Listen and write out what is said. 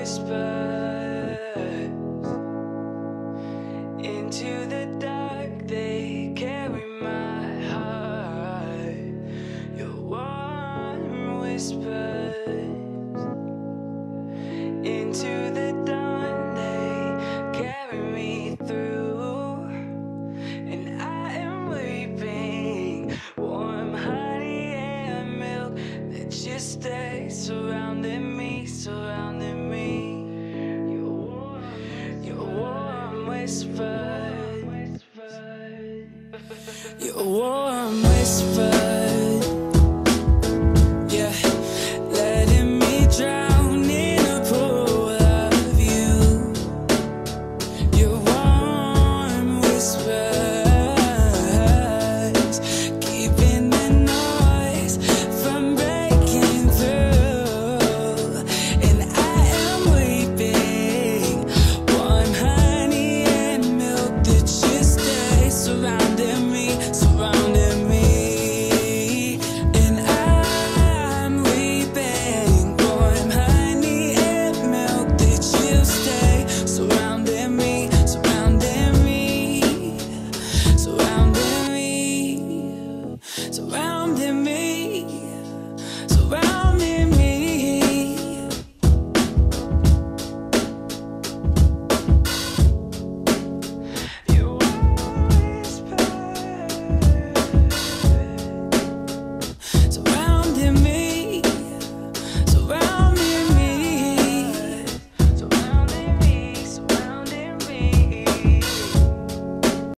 whispers into the dark. They carry my heart. Your warm whispers into the dawn. They carry me through, and I am weeping. Warm honey and milk that just stays surrounding warm whispers. Your warm whisper